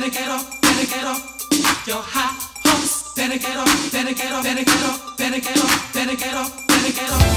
better get up, better get up, your high hopes, Better get up, better get up, better get up, better get up, better get up.